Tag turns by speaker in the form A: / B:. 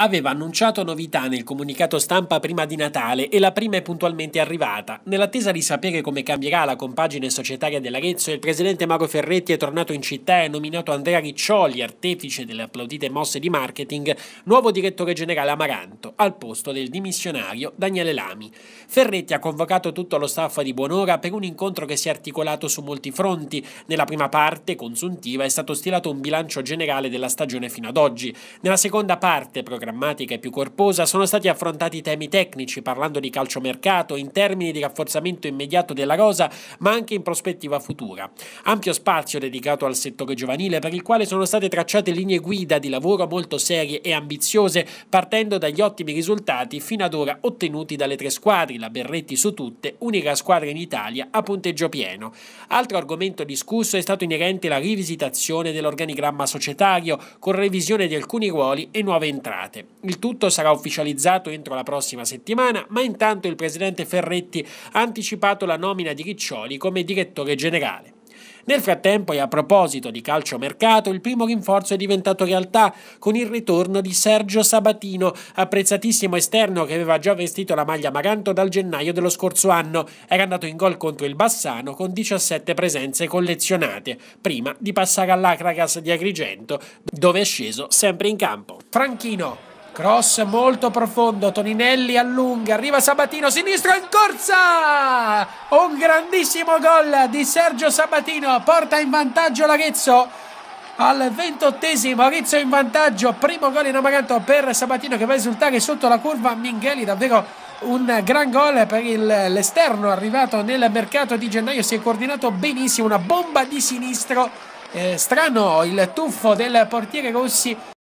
A: Aveva annunciato novità nel comunicato stampa prima di Natale e la prima è puntualmente arrivata. Nell'attesa di sapere come cambierà la compagine societaria dell'Arezzo, il presidente Mauro Ferretti è tornato in città e ha nominato Andrea Riccioli, artefice delle applaudite mosse di marketing, nuovo direttore generale Amaranto, al posto del dimissionario Daniele Lami. Ferretti ha convocato tutto lo staff di Buonora per un incontro che si è articolato su molti fronti. Nella prima parte, consuntiva, è stato stilato un bilancio generale della stagione fino ad oggi. Nella seconda parte, programmata programmatica e più corposa, sono stati affrontati temi tecnici, parlando di calciomercato in termini di rafforzamento immediato della rosa, ma anche in prospettiva futura. Ampio spazio dedicato al settore giovanile, per il quale sono state tracciate linee guida di lavoro molto serie e ambiziose, partendo dagli ottimi risultati fino ad ora ottenuti dalle tre squadre, la Berretti su tutte, unica squadra in Italia a punteggio pieno. Altro argomento discusso è stato inerente alla rivisitazione dell'organigramma societario, con revisione di alcuni ruoli e nuove entrate date. Il tutto sarà ufficializzato entro la prossima settimana, ma intanto il presidente Ferretti ha anticipato la nomina di Riccioli come direttore generale. Nel frattempo e a proposito di calciomercato, il primo rinforzo è diventato realtà con il ritorno di Sergio Sabatino, apprezzatissimo esterno che aveva già vestito la maglia Maranto dal gennaio dello scorso anno. Era andato in gol contro il Bassano con 17 presenze collezionate, prima di passare all'Acragas di Agrigento, dove è sceso sempre in campo. Franchino Cross molto profondo, Toninelli allunga, arriva Sabatino, sinistro in corsa! Un grandissimo gol di Sergio Sabatino, porta in vantaggio l'Arezzo al ventottesimo, Arezzo in vantaggio, primo gol in amaranto per Sabatino che va a risultare sotto la curva Mingheli, davvero un gran gol per il, l'esterno arrivato nel mercato di gennaio, si è coordinato benissimo, una bomba di sinistro, eh, strano il tuffo del portiere Rossi.